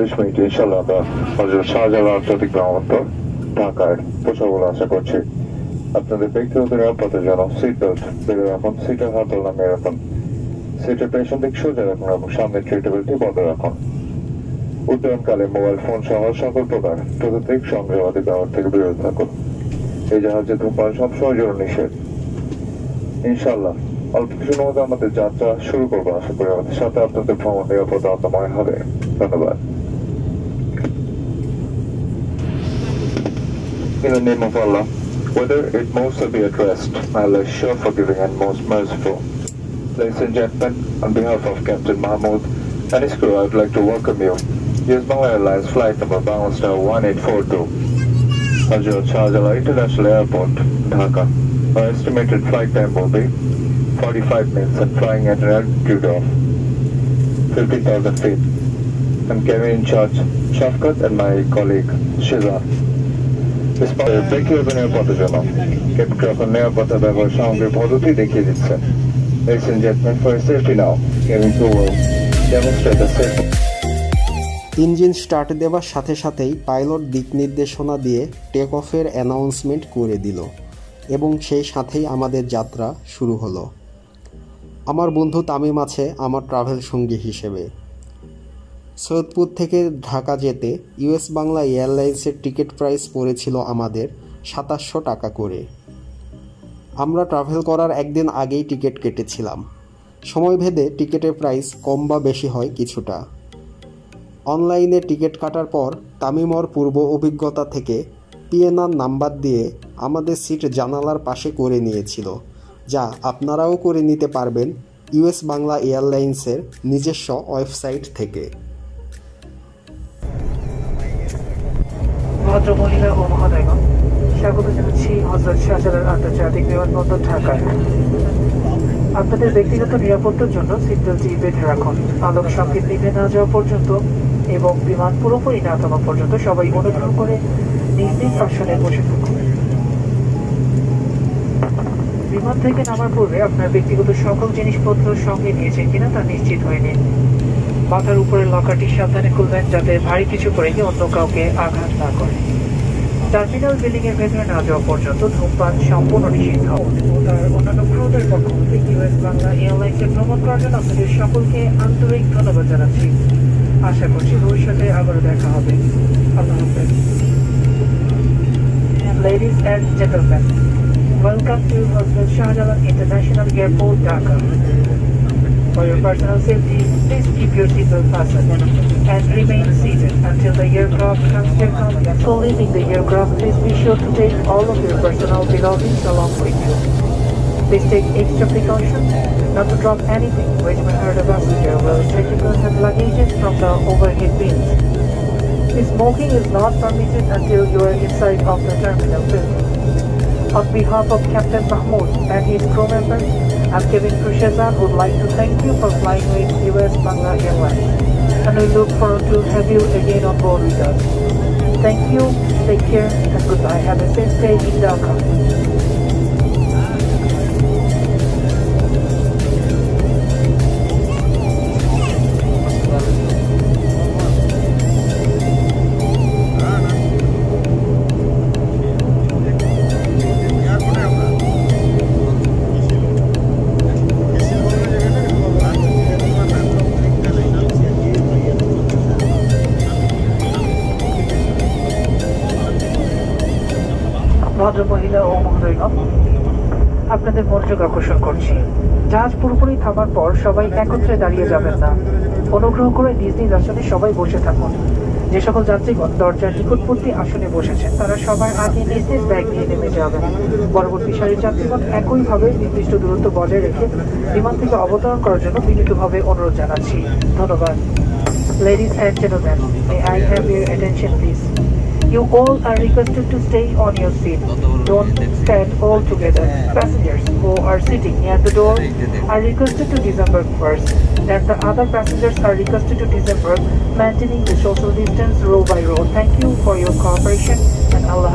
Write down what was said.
চল্লিশ মিনিট ইনশাল্লাহ আমরা শাহজালাল আন্তর্জাতিক বিমানবন্দর ঢাকায় পৌঁছাবো আশা করছি। আপনাদের ব্যক্তিগত নিরাপত্তার জন্য সিট বেল্ট বেঁধে রাখুন। সিটের হাতল নামিয়ে রাখুন। সিটের পেছন দিক সোজা রাখুন এবং সামনের ট্রে টেবিলটি বন্ধ রাখুন। উড্ডয়নকালে মোবাইল ফোন সহ সকল প্রকার প্রযুক্তিক সংযোগাদি ব্যবহার থেকে বিরত থাকুন। এই জাহাজে ধূমপান সবসময় জরুরি, নিষেধ। ইনশাল্লাহ অল্প কিছুর মধ্যে আমাদের যাত্রা শুরু করব। আশা করি আমাদের সাথে আপনাদের ভ্রমণ নিরাপদ আত্মময় হবে। ধন্যবাদ। In the name of Allah, whether it moves to be addressed, Allah is sure forgiving and most merciful. Ladies and gentlemen, on behalf of Captain Mahmoud and his crew, I would like to welcome you. Here's Mala Airlines flight number Bound Star 1842. Hazrat Shahjalah International Airport, Dhaka. Our estimated flight time will be 45 minutes and flying at an altitude of 50,000 feet. I'm carrying in charge Shafkat and my colleague Shiza. ব্যবহার সামগ্রীর পদ্ধতি দেখিয়ে দিচ্ছেন Ladies and. Engine start দেওয়ার সাথে সাথেই pilot দিক নির্দেশনা দিয়ে টেক অফের অ্যানাউন্সমেন্ট করে দিল। এবং সেই সাথেই আমাদের যাত্রা শুরু হলো। আমার বন্ধু তামিম আছে, আমার ট্রাভেল সঙ্গী হিসেবে। সৈয়দপুর থেকে ঢাকা যেতে ইউএস বাংলা এয়ারলাইন্সের টিকিট প্রাইস পড়েছিল আমাদের সাতাশশো টাকা করে। আমরা ট্রাভেল করার একদিন আগেই টিকিট কেটেছিলাম। সময় ভেদে টিকিটের প্রাইস কম বা বেশি হয় কিছুটা। অনলাইনে টিকিট কাটার পর তামিমর পূর্ব অভিজ্ঞতা থেকে পিএনআর নাম্বার দিয়ে আমাদের সিট জানালার পাশে করে নিয়েছিল, যা আপনারাও করে নিতে পারবেন ইউএস বাংলা এয়ারলাইন্সের নিজস্ব ওয়েবসাইট থেকে। ভদ্র মহিলা ও মহোদয়গণ স্বাগত জানাচ্ছি হজরত শাহজালাল আন্তর্জাতিক বিমানবন্দর ঢাকায়। আপনাদের ব্যক্তিগত নিরাপত্তার জন্য সিটবেল্টটি বেঁধে রাখুন। আলোক সংকেত নিভে না যাওয়া পর্যন্ত এবং বিমান পুরোপুরি না থামা পর্যন্ত সবাই অনুগ্রহ করে নিজ নিজ আসনে বসে থাকুন। বিমান থেকে নামার পূর্বে আপনার ব্যক্তিগত সকল জিনিসপত্র সঙ্গে নিয়েছেন কিনা তা নিশ্চিত হয়ে নিন মাথার উপরে লকারটি সাবধানে খুলবেন যাতে ভারী কিছু করে গিয়ে অন্য কাউকে আঘাত না করে। টার্মিনাল বিল্ডিং এর ভেতরে না যাওয়া পর্যন্ত ধূমপান সম্পূর্ণ নিষিদ্ধ। ও তার অন্যান্য ক্রুদের পক্ষ থেকে ইউএস বাংলা এয়ারলাইন্সে ভ্রমণ করার জন্য আপনাদের সকলকে আন্তরিক ধন্যবাদ জানাচ্ছি। আশা করছি ভবিষ্যতে আবারও দেখা হবে। আল্লাহ হাফেজ। Ladies and gentlemen, welcome to Hotel Shahjalan International Airport, Dhaka. For your personal safety, please keep your seatbelt fastened and remain seated until the aircraft comes to a For leaving the aircraft, please be sure to take all of your personal belongings along with you. Please take extra precaution not to drop anything which may hurt a passenger while out and luggages from the overhead bins. The smoking is not permitted until you are inside of the terminal building. On behalf of Captain Mahmoud and his crew members, I'm Kevin Khrushezan would like to thank you for flying with US Bangla Airlines and we look forward to have you again on board with us. Thank you, take care and goodbye. Have a safe stay in Dhaka. ভদ্র মহিলা ও মহোদয়গণ আপনাদের মনোযোগ আকর্ষণ করছি। জাহাজ পুরোপুরি থামার পর সবাই একত্রে দাঁড়িয়ে যাবেন না। অনুগ্রহ করে নিজ নিজ আসনে সবাই বসে থাকুন। যে সকল যাত্রীগণ দরজার নিকটবর্তী আসনে বসেছেন তারা সবার আগে নিজ নিজ ব্যাগ নিয়ে নেমে যাবেন। পরবর্তী সারির যাত্রীগণ একইভাবে নির্দিষ্ট দূরত্ব বজায় রেখে বিমান থেকে অবতরণ করার জন্য বিনীতভাবে অনুরোধ জানাচ্ছি। ধন্যবাদ। And gentlemen, may I have your attention please? You all are requested to stay on your seat. Don't stand all together. Passengers who are sitting near the door are requested to disembark first. And the other passengers are requested to disembark, maintaining the social distance row by row. Thank you for your cooperation and Allah